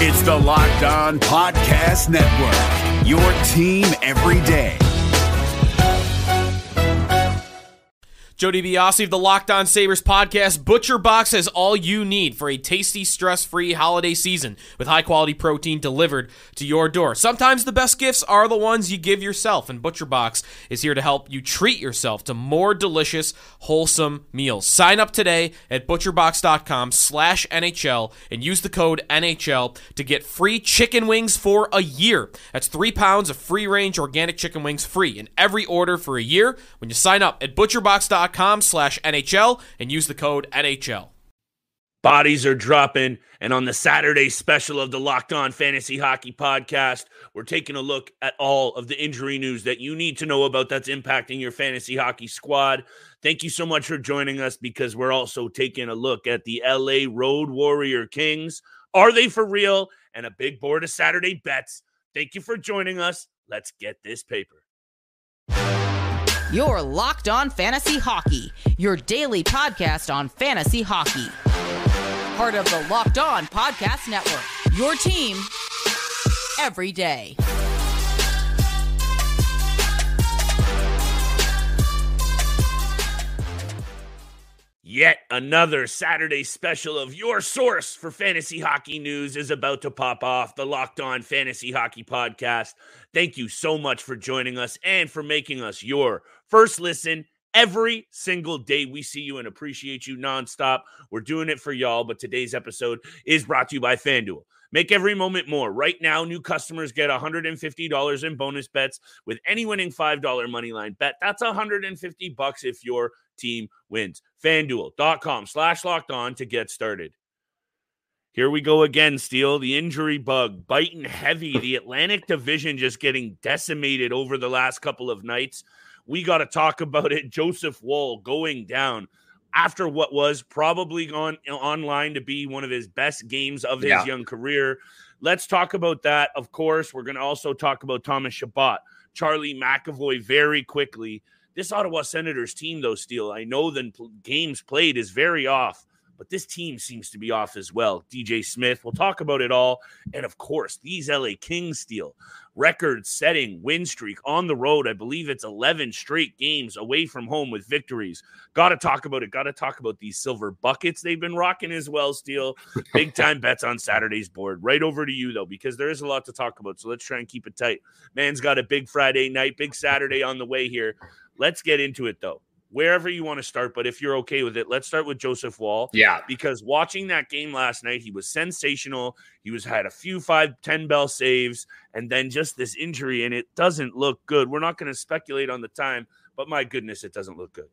It's the Locked On Podcast Network, your team every day. Joe DiBiase of the Locked On Sabres podcast. Butcher Box has all you need for a tasty, stress free holiday season with high quality protein delivered to your door. Sometimes the best gifts are the ones you give yourself, and Butcher Box is here to help you treat yourself to more delicious, wholesome meals. Sign up today at butcherbox.com slash NHL and use the code NHL to get free chicken wings for a year. That's three pounds of free range organic chicken wings free in every order for a year when you sign up at butcherbox.com slash NHL and use the code NHL. Bodies are dropping, and on the Saturday special of the Locked On Fantasy Hockey Podcast, we're taking a look at all of the injury news that you need to know about that's impacting your fantasy hockey squad. Thank you so much for joining us because we're also taking a look at the LA Road Warrior Kings. Are they for real? And a big board of Saturday bets. Thank you for joining us. Let's get this paper. Your Locked On Fantasy Hockey, your daily podcast on fantasy hockey. Part of the Locked On Podcast Network, your team every day. Yet another Saturday special of your source for fantasy hockey news is about to pop off the Locked On Fantasy Hockey Podcast. Thank you so much for joining us and for making us your first listen every single day. We see you and appreciate you nonstop. We're doing it for y'all, but today's episode is brought to you by FanDuel. Make every moment more. Right now, new customers get $150 in bonus bets with any winning $5 moneyline bet. That's 150 bucks if your team wins. FanDuel.com slash locked on to get started. Here we go again, Steele. The injury bug biting heavy. The Atlantic Division just getting decimated over the last couple of nights. We got to talk about it. Joseph Woll going down after what was probably on online to be one of his best games of his yeah. young career. Let's talk about that. Of course, we're going to also talk about Thomas Chabot, Charlie McAvoy very quickly. This Ottawa Senators team, though, Steele, I know the games played is very off but this team seems to be off as well. DJ Smith, we'll talk about it all. And of course, these LA Kings Steele record setting win streak on the road. I believe it's 11 straight games away from home with victories. Got to talk about it. Got to talk about these silver buckets they've been rocking as well, Steele. Big time bets on Saturday's board. Right over to you, though, because there is a lot to talk about. So let's try and keep it tight. Man's got a big Friday night, big Saturday on the way here. Let's get into it, though wherever you want to start. But if you're okay with it, let's start with Joseph Woll. Yeah. Because watching that game last night, he was sensational. He was had a few five, 10 bell saves, and then just this injury, and it doesn't look good. We're not going to speculate on the time, but my goodness, it doesn't look good.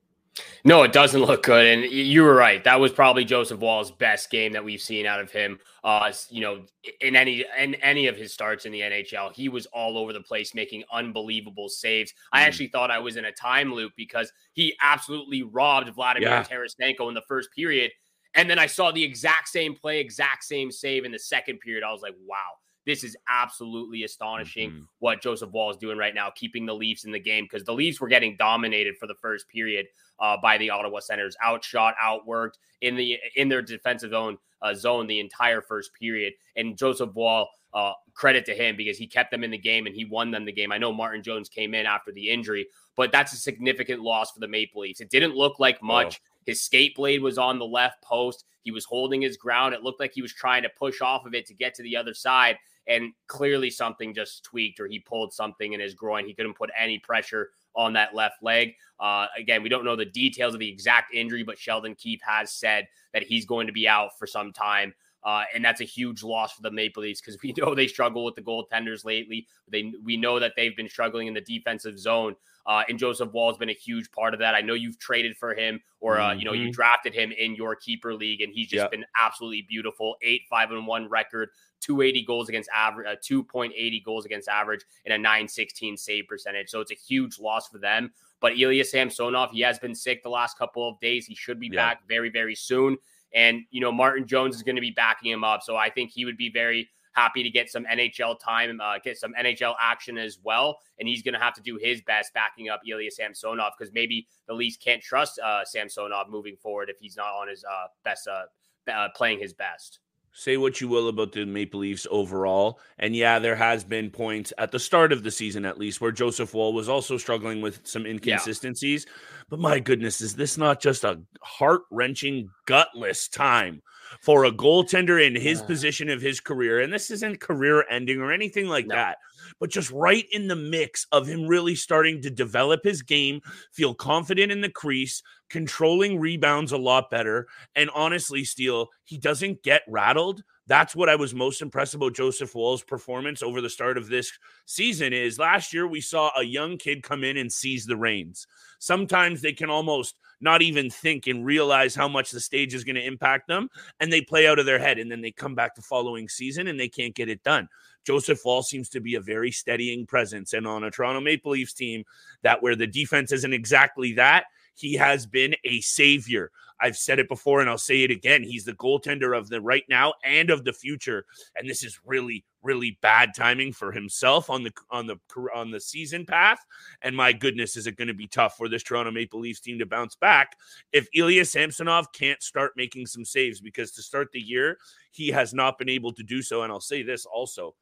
No, it doesn't look good. And you were right. That was probably Joseph Woll's best game that we've seen out of him. Uh, you know, in any in any of his starts in the NHL, he was all over the place, making unbelievable saves. Mm-hmm. I actually thought I was in a time loop because he absolutely robbed Vladimir yeah. Tarasenko in the first period. And then I saw the exact same play, exact same save in the second period. I was like, wow, this is absolutely astonishing mm-hmm. what Joseph Woll is doing right now, keeping the Leafs in the game because the Leafs were getting dominated for the first period uh, by the Ottawa Senators, outshot, outworked in the in their defensive zone uh, zone the entire first period. And Joseph Woll, uh, credit to him because he kept them in the game and he won them the game. I know Martin Jones came in after the injury, but that's a significant loss for the Maple Leafs. It didn't look like oh. much. Oh. His skate blade was on the left post. He was holding his ground. It looked like he was trying to push off of it to get to the other side and clearly something just tweaked or he pulled something in his groin. He couldn't put any pressure on that left leg. Uh, again, we don't know the details of the exact injury, but Sheldon Keefe has said that he's going to be out for some time. Uh, and that's a huge loss for the Maple Leafs because we know they struggle with the goaltenders lately. They we know that they've been struggling in the defensive zone. Uh, and Joseph Woll has been a huge part of that. I know you've traded for him, or uh, mm-hmm. you know you mm-hmm. drafted him in your keeper league, and he's just yep. been absolutely beautiful. Eight five and one record, 280 goals against average, uh, 2.80 goals against average, and a 916 save percentage. So it's a huge loss for them. But Ilya Samsonov, he has been sick the last couple of days. He should be back very, very soon. And, you know, Martin Jones is going to be backing him up. So I think he would be very happy to get some NHL time, uh, get some NHL action as well. And he's going to have to do his best backing up Ilya Samsonov because maybe the Leafs can't trust uh, Samsonov moving forward if he's not on his uh, best, uh, uh, playing his best. say what you will about the Maple Leafs overall. And yeah, there has been points at the start of the season, at least, where Joseph Woll was also struggling with some inconsistencies. Yeah. But my goodness, is this not just a heart wrenching, gutless time for a goaltender in his yeah. position of his career? And this isn't career ending or anything like no. that but just right in the mix of him really starting to develop his game, feel confident in the crease, controlling rebounds a lot better. And honestly, Steele, he doesn't get rattled. That's what I was most impressed about Joseph Woll's performance over the start of this season is last year we saw a young kid come in and seize the reins. Sometimes they can almost not even think and realize how much the stage is going to impact them and they play out of their head and then they come back the following season and they can't get it done. Joseph Wall seems to be a very steadying presence. And on a Toronto Maple Leafs team that where the defense isn't exactly that, he has been a savior. I've said it before and I'll say it again. He's the goaltender of the right now and of the future. And this is really, really bad timing for himself on the on the on the season path. And my goodness, is it going to be tough for this Toronto Maple Leafs team to bounce back if Ilya Samsonov can't start making some saves because to start the year, he has not been able to do so. And I'll say this also.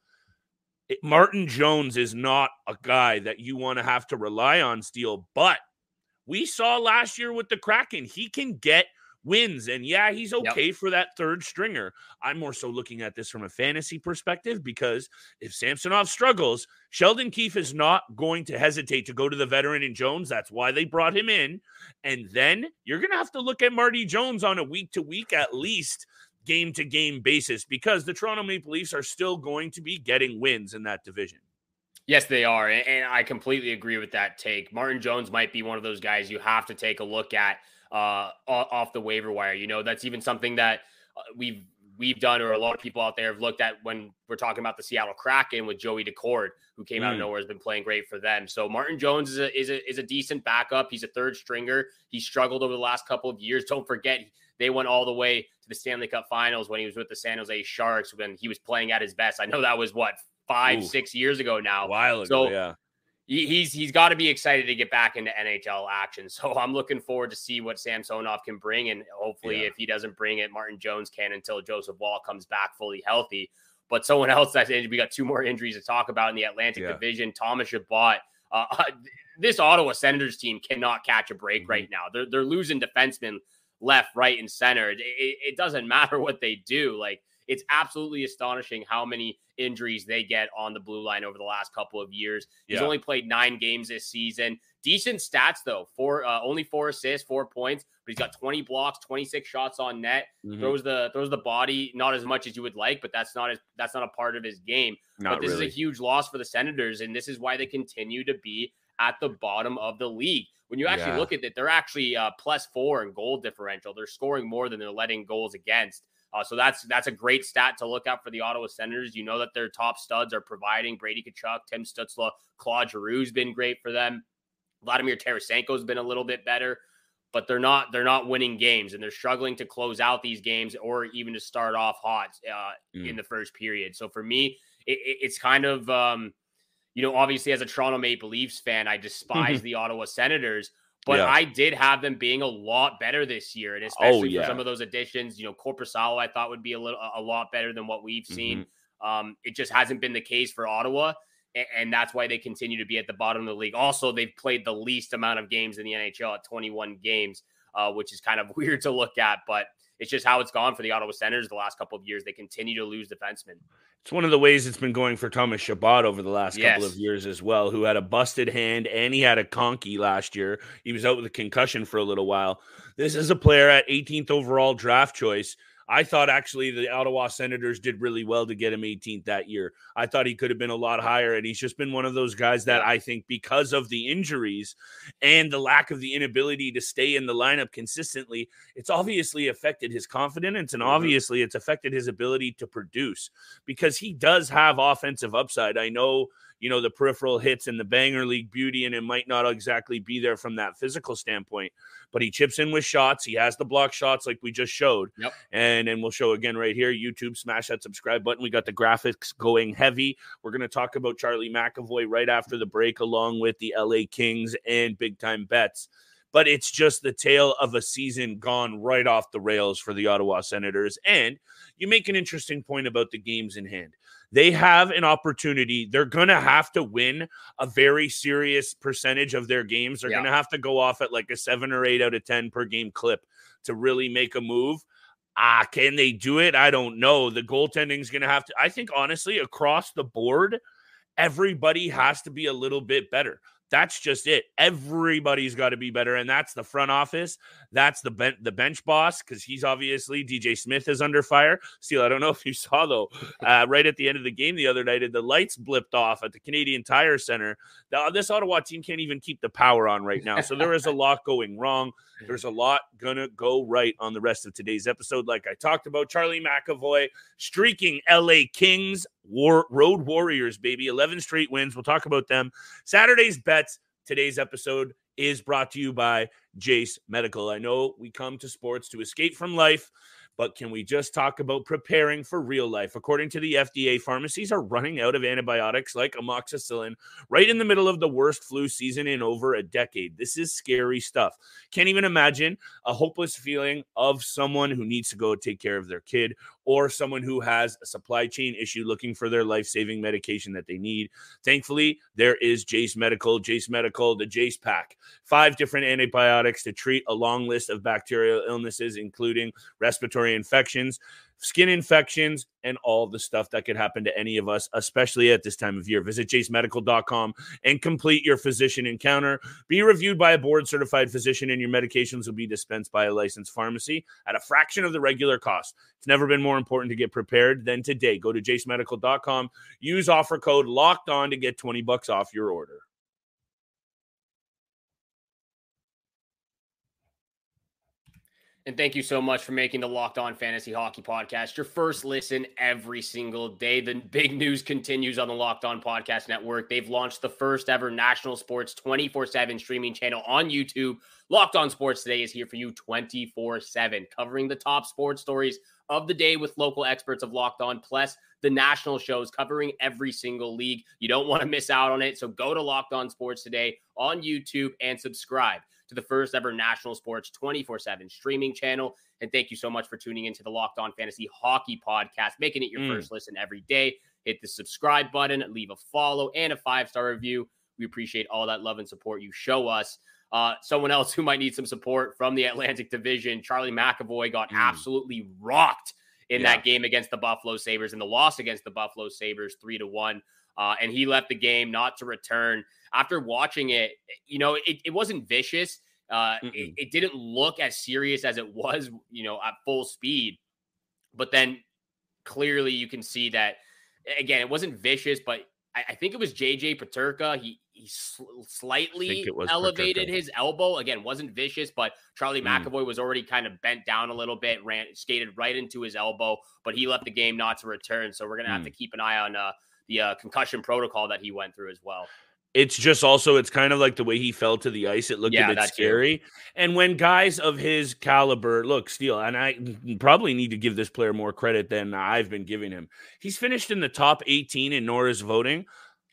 Martin Jones is not a guy that you want to have to rely on, Steele, but we saw last year with the Kraken, he can get wins. And yeah, he's okay yep. for that third stringer. I'm more so looking at this from a fantasy perspective because if Samsonov struggles, Sheldon Keefe is not going to hesitate to go to the veteran in Jones. That's why they brought him in. And then you're going to have to look at Marty Jones on a week to week at least game to game basis because the Toronto Maple Leafs are still going to be getting wins in that division. Yes, they are. And I completely agree with that take. Martin Jones might be one of those guys you have to take a look at uh, off the waiver wire. You know, that's even something that uh, we've we've done, or a lot of people out there have looked at when we're talking about the Seattle Kraken with Joey Daccord, who came mm. out of mm. nowhere, has been playing great for them. So Martin Jones is a, is a is a decent backup. He's a third stringer. He struggled over the last couple of years. Don't forget they went all the way to the Stanley Cup Finals when he was with the San Jose Sharks when he was playing at his best. I know that was what five, Ooh, six years ago now. A while ago, so, yeah. he's he's got to be excited to get back into NHL action. So I'm looking forward to see what Samsonov can bring, and hopefully, yeah. if he doesn't bring it, Martin Jones can until Joseph Woll comes back fully healthy. But someone else that's injured, we got two more injuries to talk about in the Atlantic yeah. Division. Thomas Chabot. Uh, this Ottawa Senators team cannot catch a break mm-hmm. right now. They're they're losing defensemen left, right, and center. It, it, doesn't matter what they do. Like it's absolutely astonishing how many injuries they get on the blue line over the last couple of years. He's yeah. only played nine games this season. Decent stats though. Four, uh, only four assists, four points, but he's got 20 blocks, 26 shots on net. Mm-hmm. Throws the throws the body not as much as you would like, but that's not as that's not a part of his game. Not but this really. is a huge loss for the Senators, and this is why they continue to be at the bottom of the league. When you actually yeah. look at it, they're actually uh, plus four in goal differential. They're scoring more than they're letting goals against. Uh, so that's that's a great stat to look out for the Ottawa Senators. You know that their top studs are providing Brady Tkachuk, Tim Stützle, Claude Giroux's been great for them. Vladimir Tarasenko's been a little bit better, but they're not they're not winning games and they're struggling to close out these games or even to start off hot uh, mm. in the first period. So for me, it, it's kind of um, you know, obviously as a Toronto Maple Leafs fan, I despise mm-hmm. the Ottawa Senators, but yeah. I did have them being a lot better this year, and oh, especially oh, yeah. for some of those additions. You know, Korpisalo I thought would be a little a lot better than what we've seen. Mm-hmm. Um, it just hasn't been the case for Ottawa, and, and, that's why they continue to be at the bottom of the league. Also, they've played the least amount of games in the NHL at 21 games, uh, which is kind of weird to look at, but it's just how it's gone for the Ottawa Senators the last couple of years. They continue to lose defensemen. It's one of the ways it's been going for Thomas Chabot over the last yes. couple of years as well, who had a busted hand and he had a conky last year. He was out with a concussion for a little while. This is a player at 18th overall draft choice I thought actually the Ottawa Senators did really well to get him 18th that year. I thought he could have been a lot higher, and he's just been one of those guys that I think because of the injuries and the lack of the inability to stay in the lineup consistently, it's obviously affected his confidence and mm-hmm. obviously it's affected his ability to produce because he does have offensive upside. I know you know, the peripheral hits and the banger league beauty, and it might not exactly be there from that physical standpoint. But he chips in with shots. He has the block shots like we just showed. Yep. And and we'll show again right here. YouTube, smash that subscribe button. We got the graphics going heavy. We're gonna talk about Charlie McAvoy right after the break, along with the LA Kings and big time bets. but it's just the tale of a season gone right off the rails for the Ottawa Senators. And you make an interesting point about the games in hand. They have an opportunity. They're going to have to win a very serious percentage of their games. They're yeah. going to have to go off at like a seven or eight out of 10 per game clip to really make a move. Ah, can they do it? I don't know. The goaltending is going to have to, I think, honestly, across the board, everybody has to be a little bit better. That's just it. Everybody's got to be better, and that's the front office. That's the ben- the bench boss because he's obviously DJ Smith is under fire. Steele, I don't know if you saw though, uh, right at the end of the game the other night, the lights blipped off at the Canadian Tire Center. The, this Ottawa team can't even keep the power on right now, so there is a lot going wrong. There's a lot gonna go right on the rest of today's episode. Like I talked about, Charlie McAvoy streaking LA Kings, war, road warriors, baby. 11 straight wins. We'll talk about them. Saturday's bets. Today's episode is brought to you by Jase Medical. I know we come to sports to escape from life but can we just talk about preparing for real life? According to the FDA, pharmacies are running out of antibiotics like amoxicillin right in the middle of the worst flu season in over a decade. This is scary stuff. Can't even imagine a hopeless feeling of someone who needs to go take care of their kid or someone who has a supply chain issue looking for their life saving medication that they need. Thankfully, there is Jase Medical, Jase Medical, the Jase Pack, five different antibiotics to treat a long list of bacterial illnesses, including respiratory infections, skin infections, and all the stuff that could happen to any of us, especially at this time of year. Visit jasemedical.com and complete your physician encounter. Be reviewed by a board certified physician, and your medications will be dispensed by a licensed pharmacy at a fraction of the regular cost. It's never been more important to get prepared than today. Go to jasemedical.com, use offer code locked on to get 20 bucks off your order. And thank you so much for making the Locked On Fantasy Hockey Podcast your first listen every single day. The big news continues on the Locked On Podcast Network. They've launched the first ever national sports 24 7 streaming channel on YouTube. Locked On Sports Today is here for you 24 7, covering the top sports stories of the day with local experts of Locked On, plus the national shows covering every single league. You don't want to miss out on it. So go to Locked On Sports Today on YouTube and subscribe to the first ever national sports 24 7 streaming channel. And thank you so much for tuning into the Locked On Fantasy Hockey Podcast, making it your mm. first listen every day. Hit the subscribe button, leave a follow, and a five star review. We appreciate all that love and support you show us. Uh, someone else who might need some support from the Atlantic Division, Charlie McAvoy, got mm. absolutely rocked in yeah. that game against the Buffalo Sabres and the loss against the Buffalo Sabres, three to one. Uh, and he left the game not to return. After watching it, you know, it, it wasn't vicious. Uh, it, it, didn't look as serious as it was, you know, at full speed. But then clearly you can see that, again, it wasn't vicious, but I, I think it was JJ Peterka. He he sl- slightly elevated Peterka. his elbow. Again, wasn't vicious, but Charlie mm. McAvoy was already kind of bent down a little bit, ran skated right into his elbow, but he left the game not to return. So we're gonna have mm. to keep an eye on uh, the uh, concussion protocol that he went through as well. It's just also it's kind of like the way he fell to the ice. It looked yeah, a bit scary. Too. And when guys of his caliber, look, Steele, and I probably need to give this player more credit than I've been giving him. He's finished in the top 18 in Norris voting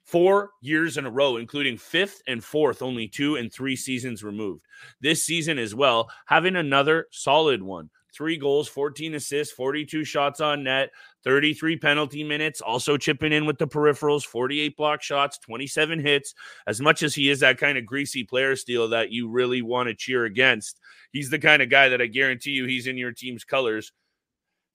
four years in a row, including fifth and fourth, only two and three seasons removed. This season as well, having another solid one. Three goals, 14 assists, 42 shots on net, 33 penalty minutes, also chipping in with the peripherals, 48 block shots, 27 hits. As much as he is that kind of greasy player Steele that you really want to cheer against, he's the kind of guy that I guarantee you he's in your team's colors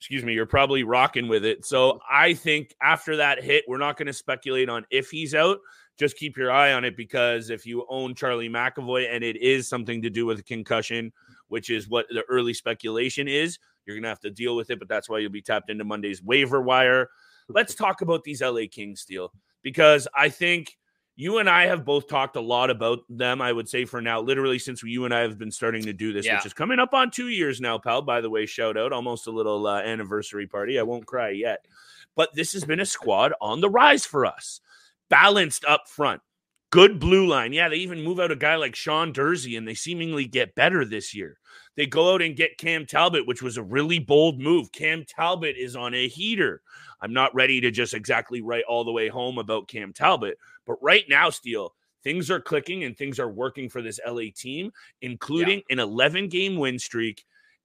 excuse me, you're probably rocking with it. So I think after that hit, we're not going to speculate on if he's out. Just keep your eye on it because if you own Charlie McAvoy and it is something to do with a concussion, which is what the early speculation is, you're going to have to deal with it. But that's why you'll be tapped into Monday's waiver wire. Let's talk about these LA Kings deal because I think you and I have both talked a lot about them, I would say, for now, literally since you and I have been starting to do this, yeah. which is coming up on two years now, pal. By the way, shout out, almost a little uh, anniversary party. I won't cry yet. But this has been a squad on the rise for us, balanced up front, good blue line. Yeah, they even move out a guy like Sean Durzi, and they seemingly get better this year. They go out and get Cam Talbot, which was a really bold move. Cam Talbot is on a heater. I'm not ready to just exactly write all the way home about Cam Talbot, but right now, Steele, things are clicking and things are working for this LA team, including yeah. an 11 game win streak.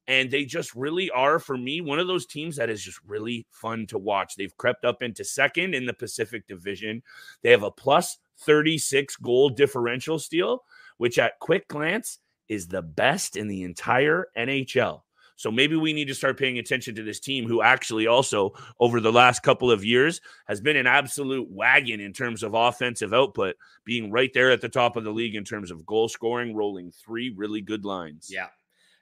And they just really are, for me, one of those teams that is just really fun to watch. They've crept up into second in the Pacific Division. They have a plus 36 goal differential Steele, which at quick glance is the best in the entire NHL. So maybe we need to start paying attention to this team who actually also over the last couple of years has been an absolute wagon in terms of offensive output, being right there at the top of the league in terms of goal scoring, rolling three really good lines. Yeah.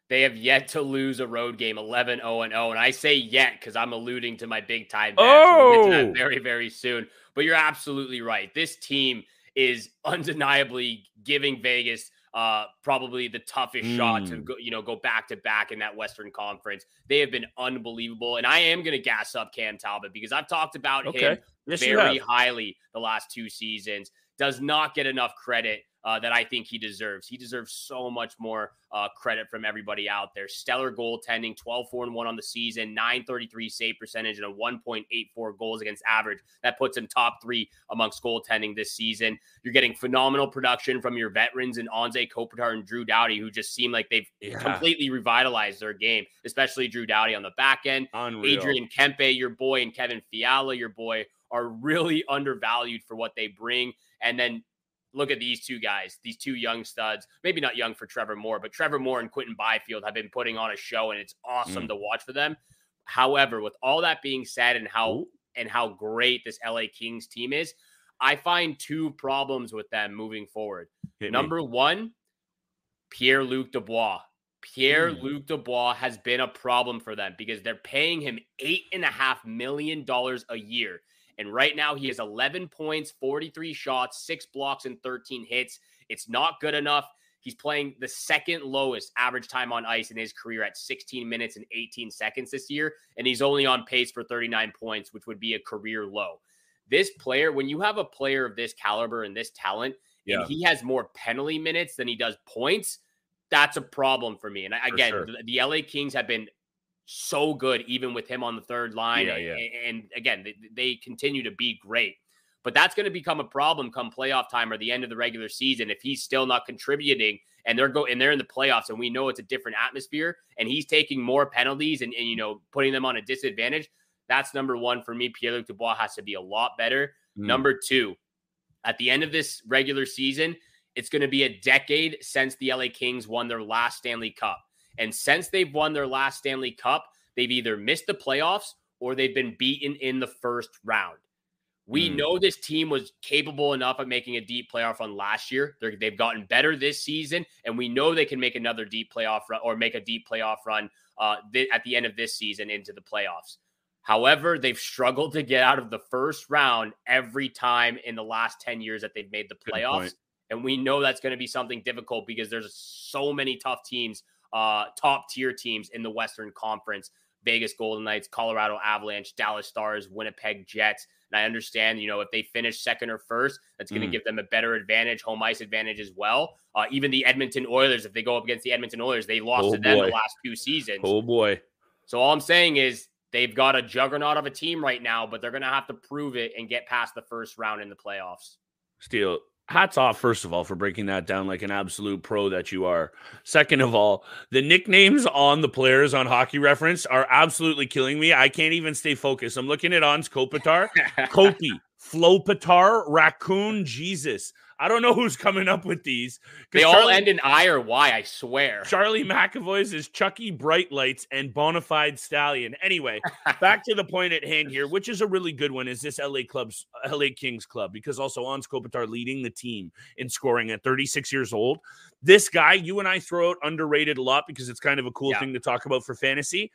They have yet to lose a road game 11 0 and 0. And I say yet because I'm alluding to my big time bet. Oh, we'll very, very soon. But you're absolutely right. This team is undeniably giving Vegas uh, probably the toughest mm. shot to mm. go, you know, go back to back in that Western Conference. They have been unbelievable, and I am going to gas up Cam Talbot because I've talked about okay. him yes, very highly the last two seasons. Does not get enough credit uh, that I think he deserves. He deserves so much more uh, credit from everybody out there. Stellar goaltending, 12 4 and 1 on the season, 933 save percentage, and a 1.84 goals against average. That puts him top three amongst goaltending this season. You're getting phenomenal production from your veterans and Anze Kopitar and Drew Doughty, who just seem like they've yeah. completely revitalized their game, especially Drew Doughty on the back end. Unreal. Adrian Kempe, your boy, and Kevin Fiala, your boy, are really undervalued for what they bring. And then look at these two guys, these two young studs. Maybe not young for Trevor Moore, but Trevor Moore and Quinton Byfield have been putting on a show, and it's awesome mm. to watch for them. However, with all that being said, and how Ooh. and how great this LA Kings team is, I find two problems with them moving forward. Hit Number me. one, Pierre Luc Dubois. Pierre mm. Luc Dubois has been a problem for them because they're paying him eight and a half million dollars a year. And right now, he has 11 points, 43 shots, six blocks, and 13 hits. It's not good enough. He's playing the second lowest average time on ice in his career at 16 minutes and 18 seconds this year. And he's only on pace for 39 points, which would be a career low. This player, when you have a player of this caliber and this talent, yeah. and he has more penalty minutes than he does points, that's a problem for me. And again, sure. the, the LA Kings have been so good, even with him on the third line. Yeah, yeah. And, again, they, they continue to be great. But that's going to become a problem come playoff time or the end of the regular season if he's still not contributing and they're going and they're in the playoffs and we know it's a different atmosphere and he's taking more penalties and, and you know putting them on a disadvantage. That's number one for me. Pierre Luc Dubois has to be a lot better. Mm. Number two, at the end of this regular season, it's going to be a decade since the LA Kings won their last Stanley Cup. And since they've won their last Stanley Cup, they've either missed the playoffs or they've been beaten in the first round. We mm. know this team was capable enough of making a deep playoff run last year. they have gotten better this season, and we know they can make another deep playoff run or make a deep playoff run uh, th- at the end of this season into the playoffs. However, they've struggled to get out of the first round every time in the last 10 years that they've made the playoffs. And we know that's going to be something difficult because there's so many tough teams uh, top tier teams in the Western Conference Vegas Golden Knights, Colorado Avalanche, Dallas Stars, Winnipeg Jets. And I understand, you know, if they finish second or first, that's going to mm. give them a better advantage, home ice advantage as well. Uh, even the Edmonton Oilers, if they go up against the Edmonton Oilers, they lost oh to them the last two seasons. Oh boy. So all I'm saying is they've got a juggernaut of a team right now, but they're going to have to prove it and get past the first round in the playoffs. Steele, hats off first of all for breaking that down like an absolute pro that you are. Second of all the nicknames on the players on hockey reference are absolutely killing me. I can't even stay focused. I'm looking at Anze Kopitar. Kopi Flopatar Raccoon Jesus I don't know who's coming up with these. They all end in I or Y, I swear. Charlie McAvoy's is Chucky Bright Lights and Bonafide Stallion. Anyway, back to the point at hand here, which is a really good one, is this LA Club's LA Kings club, because also Anze Kopitar leading the team in scoring at 36 years old. This guy, you and I throw out underrated a lot because it's kind of a cool yeah. thing to talk about for fantasy.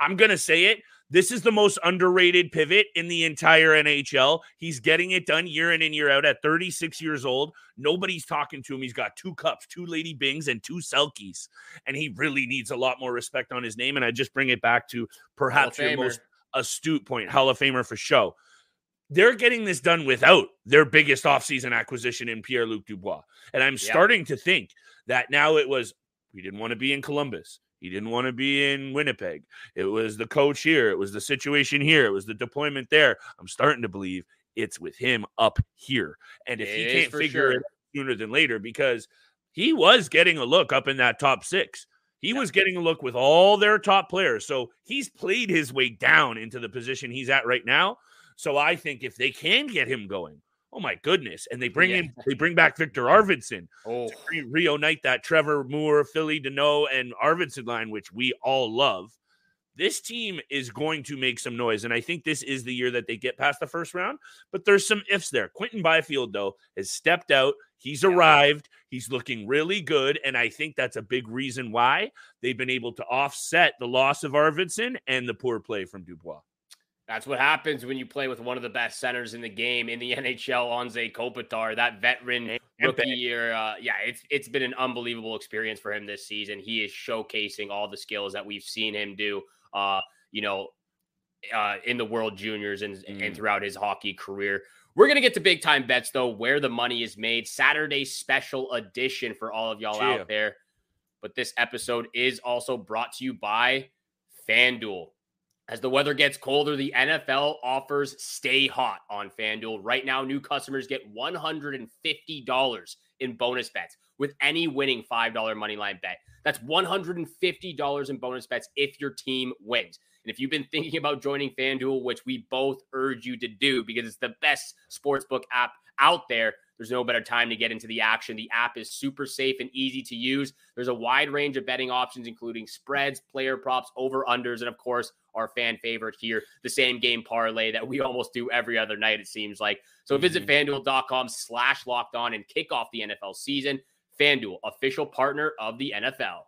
I'm going to say it. This is the most underrated pivot in the entire NHL. He's getting it done year in and year out at 36 years old. Nobody's talking to him. He's got two cups, two Lady Byngs, and two Selkies. And he really needs a lot more respect on his name. And I just bring it back to perhaps your most astute point, Hall of Famer for show. They're getting this done without their biggest offseason acquisition in Pierre Luc Dubois. And I'm starting to think that now it was, we didn't want to be in Columbus. He didn't want to be in Winnipeg. It was the coach here. It was the situation here. It was the deployment there. I'm starting to believe it's with him up here. And if it he can't figure sure. it sooner than later because he was getting a look up in that top six. He was getting a look with all their top players. So he's played his way down into the position he's at right now. So I think if they can get him going, oh my goodness, and they bring Yeah. in they bring back Victor Arvidsson Oh, to re- reunite that Trevor Moore, Philly Danault, and Arvidsson line, which we all love. This team is going to make some noise, and I think this is the year that they get past the first round. But there's some ifs there. Quinton Byfield, though, has stepped out. He's Yeah. arrived. He's looking really good, and I think that's a big reason why they've been able to offset the loss of Arvidsson and the poor play from Dubois. That's what happens when you play with one of the best centers in the game in the NHL, Anze Kopitar, that veteran rookie year. Uh, yeah, it's it's been an unbelievable experience for him this season. He is showcasing all the skills that we've seen him do. Uh, you know, uh, in the World Juniors and Mm. and throughout his hockey career. We're gonna get to big time bets though, where the money is made. Saturday special edition for all of y'all Cheer. out there. But this episode is also brought to you by FanDuel. As the weather gets colder, the NFL offers stay hot on FanDuel. Right now, new customers get $150 in bonus bets with any winning $5 money line bet. That's $150 in bonus bets if your team wins. And if you've been thinking about joining FanDuel, which we both urge you to do because it's the best sportsbook app out there, there's no better time to get into the action. The app is super safe and easy to use. There's a wide range of betting options, including spreads, player props, over unders, and of course, our fan favorite here, the same game parlay that we almost do every other night, it seems like. So visit mm-hmm. fanduel.com slash locked on and kick off the NFL season. FanDuel, official partner of the NFL.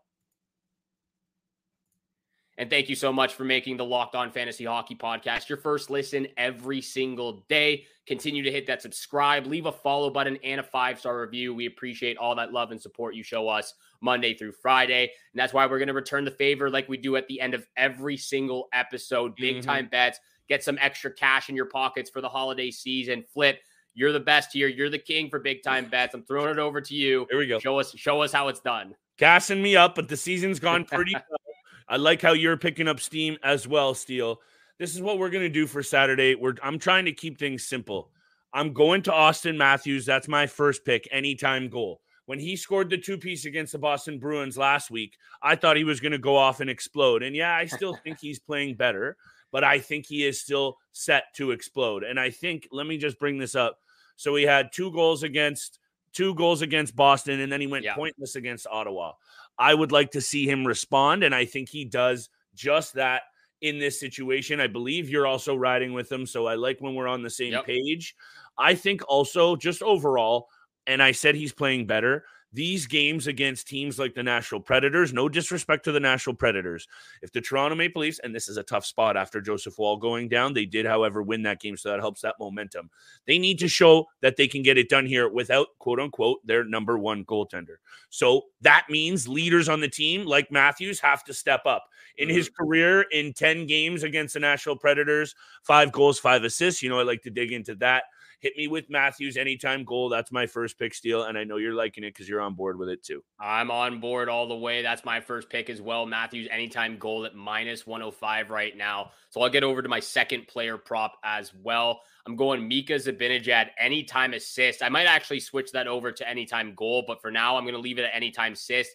And thank you so much for making the Locked On Fantasy Hockey Podcast your first listen every single day. Continue to hit that subscribe, leave a follow button, and a five star review. We appreciate all that love and support you show us Monday through Friday. And that's why we're going to return the favor like we do at the end of every single episode. Big Mhm. time bets, get some extra cash in your pockets for the holiday season. Flip, you're the best here. You're the king for big time bets. I'm throwing it over to you. Here we go. Show us, show us how it's done. gassing me up, but the season's gone pretty well. I like how you're picking up steam as well, Steele. This is what we're gonna do for Saturday. We're I'm trying to keep things simple. I'm going to Auston Matthews. That's my first pick, anytime goal. When he scored the two piece against the Boston Bruins last week, I thought he was going to go off and explode. And yeah, I still think he's playing better, but I think he is still set to explode. And I think, let me just bring this up. So he had two goals against two goals against Boston, and then he went Yeah. pointless against Ottawa. I would like to see him respond, and I think he does just that in this situation. I believe you're also riding with him, so I like when we're on the same Yep. page. I think also just overall, and I said he's playing better. These games against teams like the Nashville Predators, no disrespect to the Nashville Predators. If the Toronto Maple Leafs, and this is a tough spot after Joseph Woll going down, they did, however, win that game, so that helps that momentum. They need to show that they can get it done here without quote unquote their number one goaltender. So that means leaders on the team like Matthews have to step up. In his mm-hmm. career, in 10 games against the Nashville Predators, five goals, five assists. You know, I like to dig into that. Hit me with Matthews anytime goal. That's my first pick Steele. And I know you're liking it because you're on board with it too. I'm on board all the way. That's my first pick as well. Matthews anytime goal at minus 105 right now. So I'll get over to my second player prop as well. I'm going Mika Zibanejad anytime assist. I might actually switch that over to anytime goal, but for now I'm going to leave it at anytime assist.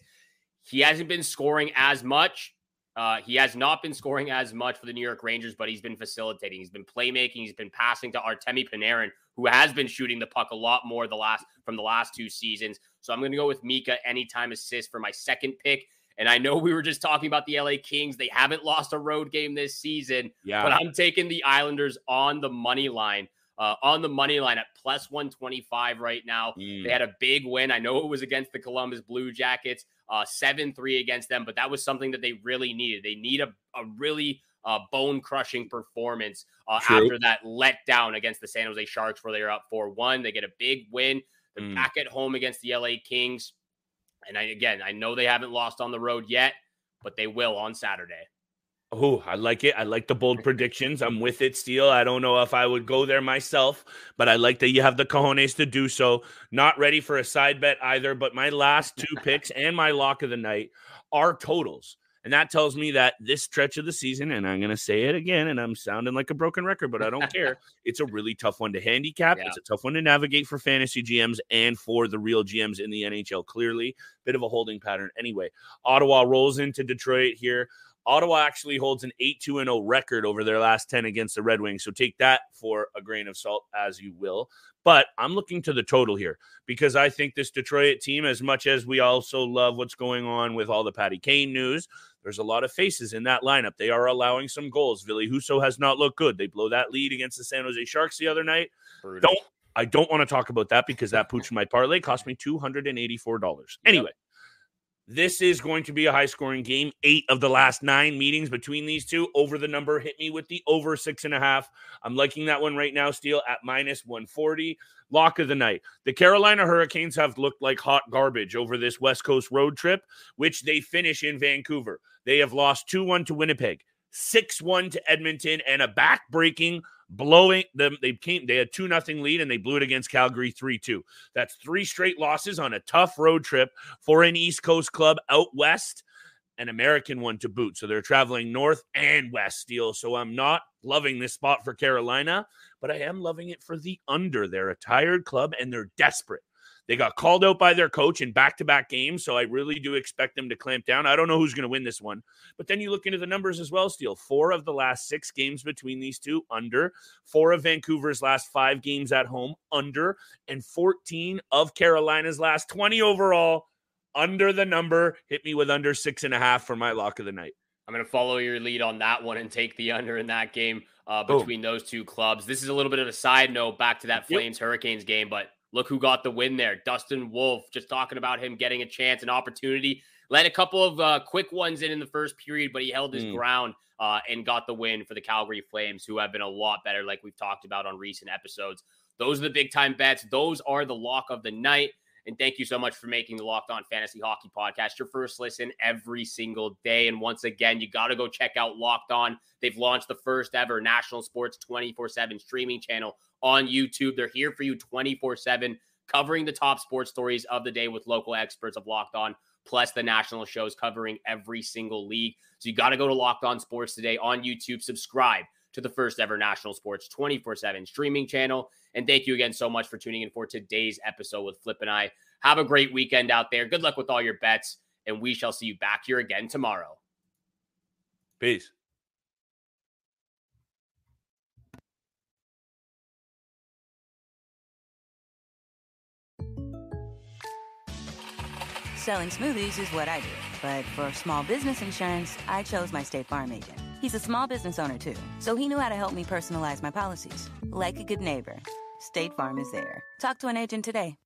He hasn't been scoring as much. Uh, he has not been scoring as much for the New York Rangers, but he's been facilitating. He's been playmaking. He's been passing to Artemi Panarin, who has been shooting the puck a lot more the last from the last two seasons. So I'm going to go with Mika anytime assist for my second pick. And I know we were just talking about the LA Kings. They haven't lost a road game this season, Yeah. but I'm taking the Islanders on the money line. Uh, on the money line at plus 125 right now. Mm. They had a big win. I know it was against the Columbus Blue Jackets, uh, 7 3 against them, but that was something that they really needed. They need a, a really uh, bone crushing performance uh, after that letdown against the San Jose Sharks, where they were up 4 1. They get a big win. They're Mm. back at home against the LA Kings. And I, again, I know they haven't lost on the road yet, but they will on Saturday. Oh, I like it. I like the bold predictions. I'm with it, Steele. I don't know if I would go there myself, but I like that you have the cojones to do so. Not ready for a side bet either, but my last two picks and my lock of the night are totals. And that tells me that this stretch of the season, and I'm going to say it again, and I'm sounding like a broken record, but I don't care. It's a really tough one to handicap. Yeah. It's a tough one to navigate for fantasy GMs and for the real GMs in the NHL. Clearly, bit of a holding pattern. Anyway, Ottawa rolls into Detroit here. Ottawa actually holds an 8 2 0 record over their last 10 against the Red Wings. So take that for a grain of salt as you will. But I'm looking to the total here because I think this Detroit team, as much as we also love what's going on with all the Patty Kane news, there's a lot of faces in that lineup. They are allowing some goals. Ville Husso has not looked good. They blow that lead against the San Jose Sharks the other night. Brutal. Don't I don't want to talk about that because that pooch in my parlay cost me $284. Anyway, yep. This is going to be a high scoring game. Eight of the last nine meetings between these two over the number hit me with the over six and a half. I'm liking that one right now, Steele at minus 140. Lock of the night. The Carolina Hurricanes have looked like hot garbage over this West Coast road trip, which they finish in Vancouver. They have lost 2 1 to Winnipeg, 6 1 to Edmonton, and a back breaking blowing them. They came, they had two nothing lead and they blew it against Calgary 3 2. That's three straight losses on a tough road trip for an East Coast club out west, an American one to boot. So they're traveling north and west Steele. So I'm not loving this spot for Carolina, but I am loving it for the under. They're a tired club and they're desperate. They got called out by their coach in back to back games. So I really do expect them to clamp down. I don't know who's going to win this one. But then you look into the numbers as well, Steele. Four of the last six games between these two, under. Four of Vancouver's last five games at home, under. And 14 of Carolina's last 20 overall, under the number. Hit me with under six and a half for my lock of the night. I'm going to follow your lead on that one and take the under in that game uh, between Boom. those two clubs. This is a little bit of a side note back to that Flames. Hurricanes game, but Look who got the win there. Dustin Wolf, just talking about him getting a chance, an opportunity. Let a couple of uh, quick ones in in the first period, but he held his mm. ground uh, and got the win for the Calgary Flames, who have been a lot better, like we've talked about on recent episodes. Those are the big time bets. Those are the lock of the night. And thank you so much for making the Locked On Fantasy Hockey Podcast your first listen every single day. And once again, you got to go check out Locked On. They've launched the first ever national sports 24 7 streaming channel on YouTube. They're here for you 24 7, covering the top sports stories of the day with local experts of Locked On, plus the national shows covering every single league. So you got to go to Locked On Sports today on YouTube. Subscribe to the first ever national sports 24 7 streaming channel. And thank you again so much for tuning in for today's episode with Flip and I. Have a great weekend out there. Good luck with all your bets. And we shall see you back here again tomorrow. Peace. Selling smoothies is what I do. But for small business insurance, I chose my State Farm agent. He's a small business owner too, so he knew how to help me personalize my policies. Like a good neighbor, State Farm is there. Talk to an agent today.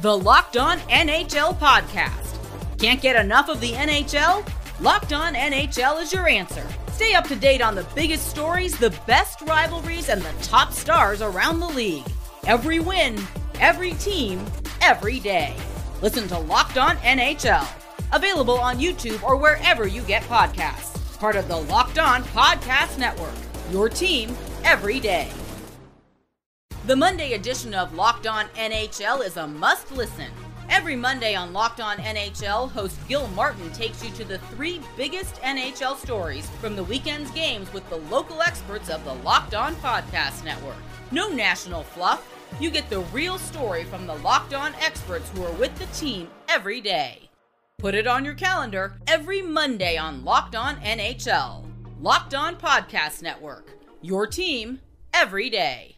The Locked On NHL Podcast. Can't get enough of the NHL? Locked On NHL is your answer. Stay up to date on the biggest stories, the best rivalries, and the top stars around the league. Every win, every team, every day. Listen to Locked On NHL. Available on YouTube or wherever you get podcasts. Part of the Locked On Podcast Network. Your team every day. The Monday edition of Locked On NHL is a must listen. Every Monday on Locked On NHL, host Gil Martin takes you to the three biggest NHL stories from the weekend's games with the local experts of the Locked On Podcast Network. No national fluff you get the real story from the locked on experts who are with the team every day. Put it on your calendar every Monday on Locked On NHL. Locked On Podcast Network. Your team every day.